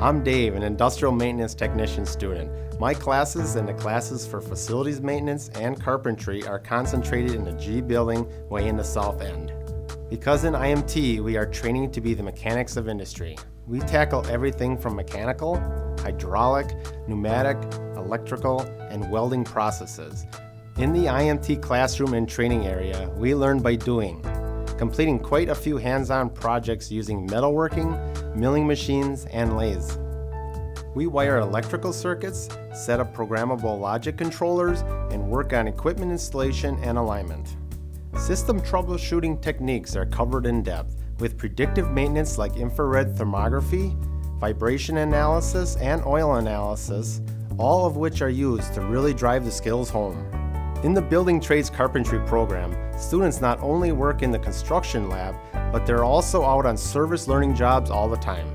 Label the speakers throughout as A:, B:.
A: I'm Dave, an industrial maintenance technician student. My classes and the classes for facilities maintenance and carpentry are concentrated in the G building way in the south end. Because in IMT, we are training to be the mechanics of industry. We tackle everything from mechanical, hydraulic, pneumatic, electrical, and welding processes. In the IMT classroom and training area, we learn by doing, completing quite a few hands-on projects using metalworking, milling machines, and lathes. We wire electrical circuits, set up programmable logic controllers, and work on equipment installation and alignment. System troubleshooting techniques are covered in depth, with predictive maintenance like infrared thermography, vibration analysis, and oil analysis, all of which are used to really drive the skills home. In the Building Trades Carpentry program, students not only work in the construction lab, but they're also out on service learning jobs all the time.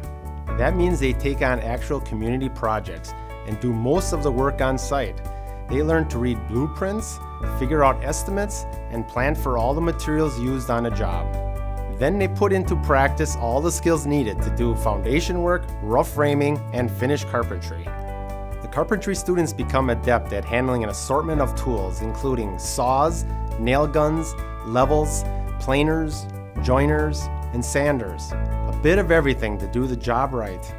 A: That means they take on actual community projects and do most of the work on site. They learn to read blueprints, figure out estimates, and plan for all the materials used on a job. Then they put into practice all the skills needed to do foundation work, rough framing, and finish carpentry. The carpentry students become adept at handling an assortment of tools, including saws, nail guns, levels, planers, joiners, and sanders. A bit of everything to do the job right.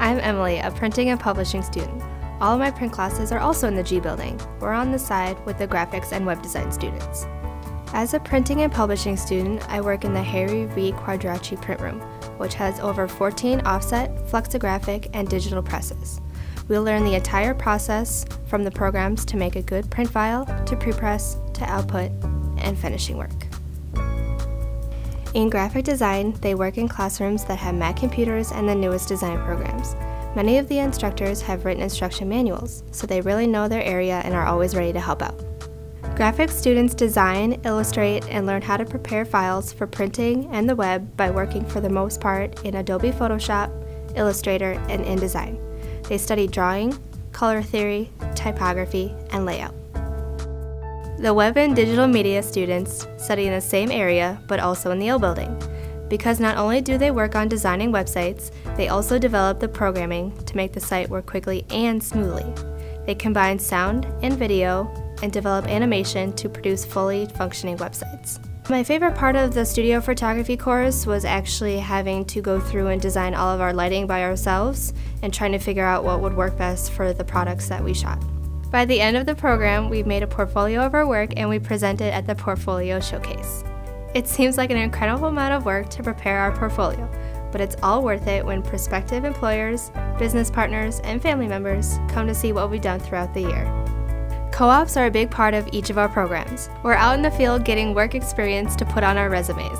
B: I'm Emily, a printing and publishing student. All of my print classes are also in the G building. We're on the side with the graphics and web design students. As a printing and publishing student, I work in the Harry V. Quadracci print room, which has over 14 offset, flexographic, and digital presses. We'll learn the entire process from the programs to make a good print file, to prepress, to output, and finishing work. In graphic design, they work in classrooms that have Mac computers and the newest design programs. Many of the instructors have written instruction manuals, so they really know their area and are always ready to help out. Graphics students design, illustrate, and learn how to prepare files for printing and the web by working for the most part in Adobe Photoshop, Illustrator, and InDesign. They study drawing, color theory, typography, and layout. The web and digital media students study in the same area but also in the O building. Because not only do they work on designing websites, they also develop the programming to make the site work quickly and smoothly. They combine sound and video and develop animation to produce fully functioning websites. My favorite part of the studio photography course was actually having to go through and design all of our lighting by ourselves and trying to figure out what would work best for the products that we shot. By the end of the program, we've made a portfolio of our work and we presented it at the Portfolio Showcase. It seems like an incredible amount of work to prepare our portfolio, but it's all worth it when prospective employers, business partners, and family members come to see what we've done throughout the year. Co-ops are a big part of each of our programs. We're out in the field getting work experience to put on our resumes.